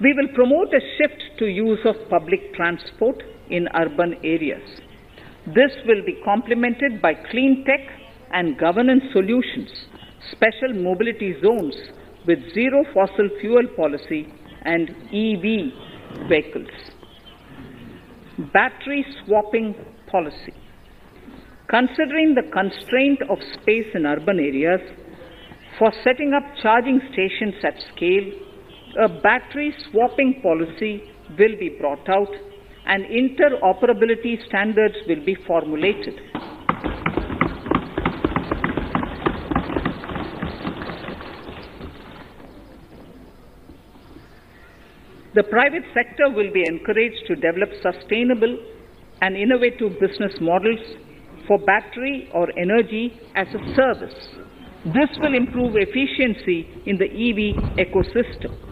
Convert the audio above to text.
We will promote a shift to use of public transport in urban areas. This will be complemented by clean tech and governance solutions, special mobility zones with zero fossil fuel policy and EV vehicles. Battery swapping policy. Considering the constraint of space in urban areas, for setting up charging stations at scale, a battery swapping policy will be brought out and interoperability standards will be formulated. The private sector will be encouraged to develop sustainable and innovative business models for battery or energy as a service. This will improve efficiency in the EV ecosystem.